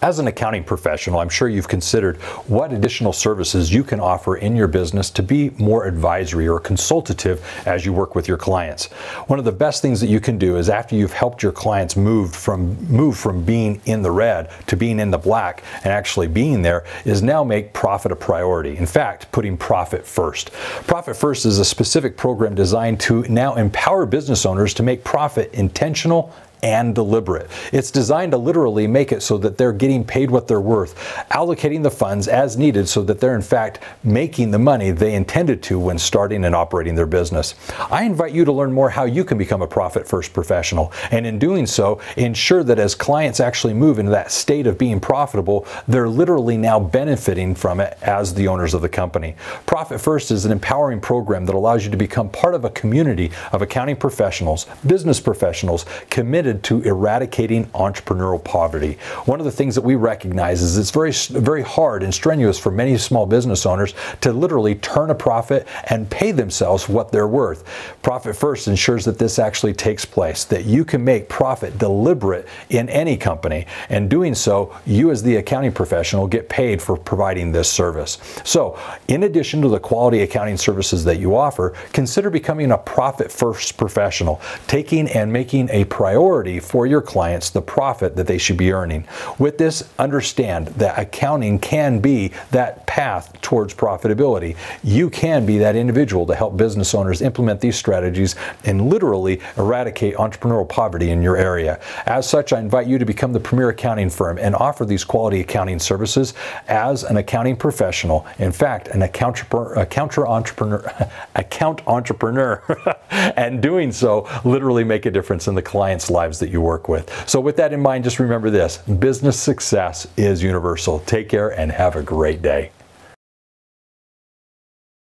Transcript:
As an accounting professional, I'm sure you've considered what additional services you can offer in your business to be more advisory or consultative as you work with your clients. One of the best things that you can do is after you've helped your clients move from move from being in the red to being in the black and actually being there is now make profit a priority. In fact, putting profit first. Profit First is a specific program designed to now empower business owners to make profit intentional and deliberate. It's designed to literally make it so that they're getting paid what they're worth, allocating the funds as needed so that they're in fact making the money they intended to when starting and operating their business. I invite you to learn more how you can become a profit first professional and in doing so ensure that as clients actually move into that state of being profitable, they're literally now benefiting from it as the owners of the company. Profit First is an empowering program that allows you to become part of a community of accounting professionals, business professionals committed committed to eradicating entrepreneurial poverty. One of the things that we recognize is it's very, very hard and strenuous for many small business owners to literally turn a profit and pay themselves what they're worth. Profit First ensures that this actually takes place, that you can make profit deliberate in any company. And doing so, you as the accounting professional get paid for providing this service. So, in addition to the quality accounting services that you offer, consider becoming a profit first professional, taking and making a priority priority for your clients the profit that they should be earning. With this, understand that accounting can be that path towards profitability. You can be that individual to help business owners implement these strategies and literally eradicate entrepreneurial poverty in your area. As such, I invite you to become the premier accounting firm and offer these quality accounting services as an accounting professional. In fact, an account, account entrepreneur, account entrepreneur, and doing so literally make a difference in the client's life lives that you work with. So, with that in mind, just remember this business success is universal. Take care and have a great day.